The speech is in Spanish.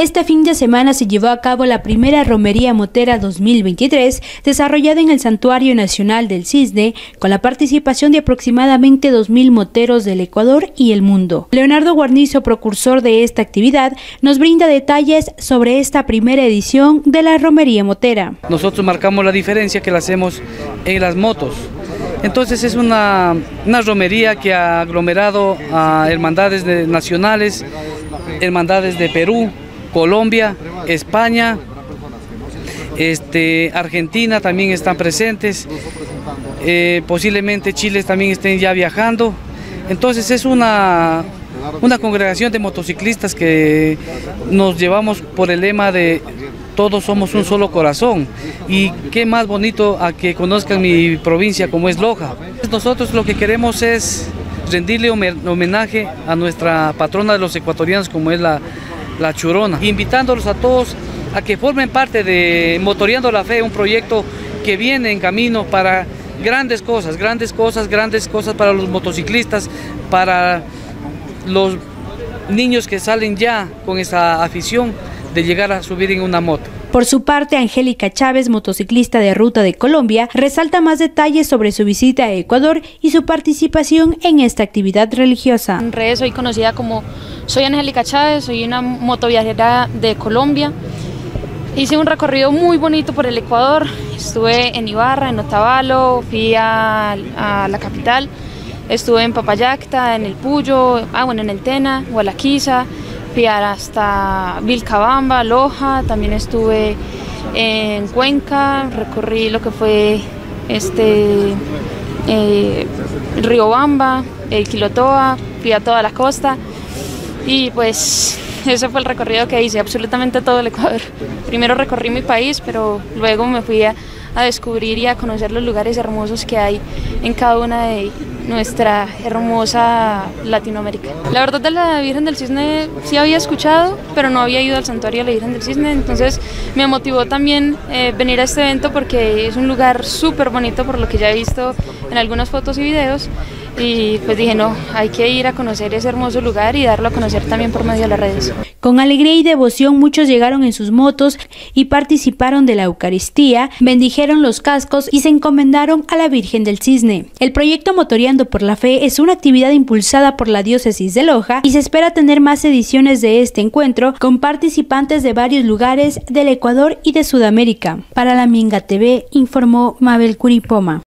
Este fin de semana se llevó a cabo la primera Romería Motera 2023, desarrollada en el Santuario Nacional del Cisne, con la participación de aproximadamente 2.000 moteros del Ecuador y el mundo. Leonardo Guarnizo, precursor de esta actividad, nos brinda detalles sobre esta primera edición de la Romería Motera. Nosotros marcamos la diferencia que la hacemos en las motos. Entonces es una, una romería que ha aglomerado a hermandades nacionales, hermandades de Perú, Colombia, España, este, Argentina también están presentes, eh, posiblemente Chile también estén ya viajando. Entonces es una, una congregación de motociclistas que nos llevamos por el lema de todos somos un solo corazón y qué más bonito a que conozcan mi provincia como es Loja. Nosotros lo que queremos es rendirle homenaje a nuestra patrona de los ecuatorianos como es la, la Churona, invitándolos a todos a que formen parte de Motoreando la Fe, un proyecto que viene en camino para grandes cosas, grandes cosas, grandes cosas para los motociclistas, para los niños que salen ya con esa afición de llegar a subir en una moto. Por su parte, Angélica Chávez, motociclista de Ruta de Colombia, resalta más detalles sobre su visita a Ecuador y su participación en esta actividad religiosa. En redes soy conocida como Soy Angélica Chávez, soy una motoviajera de Colombia. Hice un recorrido muy bonito por el Ecuador, estuve en Ibarra, en Otavalo, fui a, la capital, estuve en Papayacta, en El Puyo, ah, bueno, en El Tena, Gualaquiza, fui hasta Vilcabamba, Loja, también estuve en Cuenca, recorrí lo que fue este eh, Riobamba, el Quilotoa, fui a toda la costa y pues ese fue el recorrido que hice, absolutamente todo el Ecuador. Primero recorrí mi país, pero luego me fui a, descubrir y a conocer los lugares hermosos que hay en cada una de nuestra hermosa Latinoamérica. La verdad de la Virgen del Cisne sí había escuchado, pero no había ido al santuario de la Virgen del Cisne, entonces me motivó también eh, venir a este evento porque es un lugar súper bonito por lo que ya he visto en algunas fotos y videos y pues dije no, hay que ir a conocer ese hermoso lugar y darlo a conocer también por medio de las redes. Con alegría y devoción muchos llegaron en sus motos y participaron de la Eucaristía, bendijeron los cascos y se encomendaron a la Virgen del Cisne. El proyecto Motoreando por la Fe es una actividad impulsada por la diócesis de Loja y se espera tener más ediciones de este encuentro con participantes de varios lugares del Ecuador y de Sudamérica. Para la Minga TV informó Mabel Curipoma.